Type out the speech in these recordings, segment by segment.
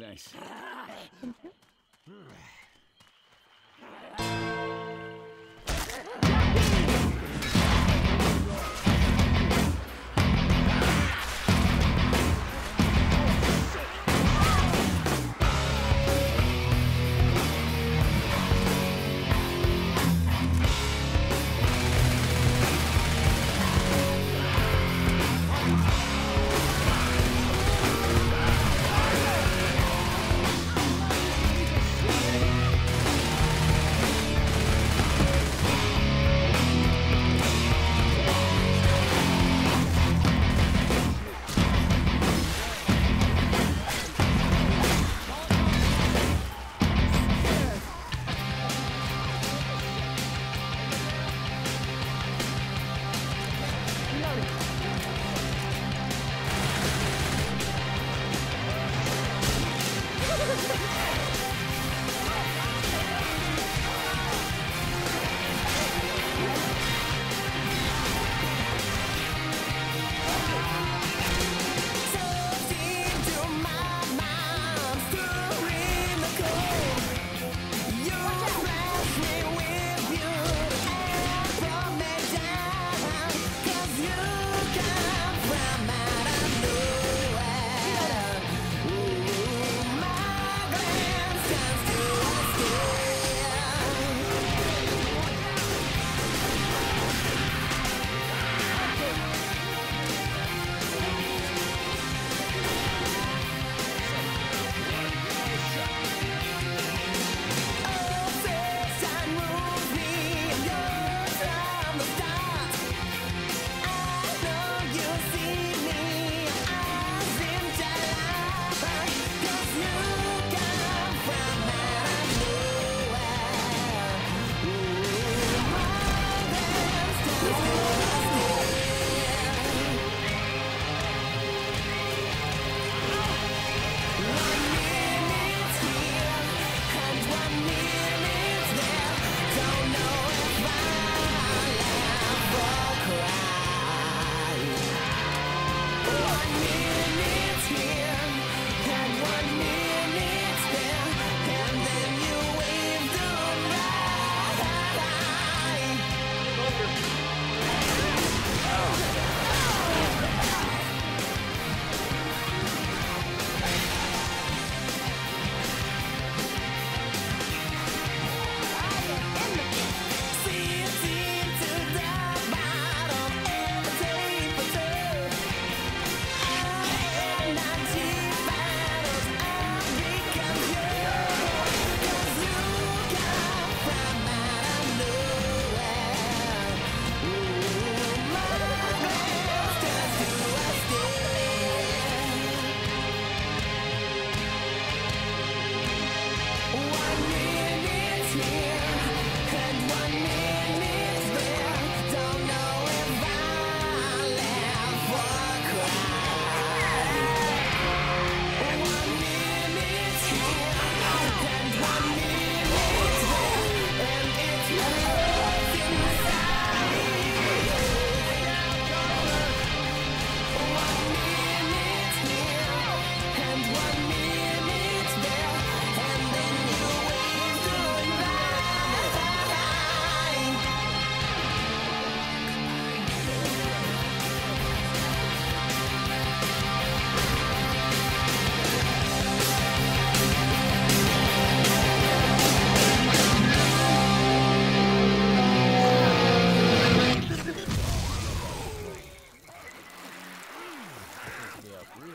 Thanks.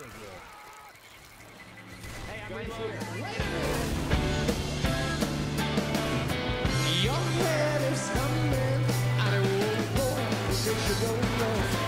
Hey, I'm. Your head is coming. and it won't know. You should go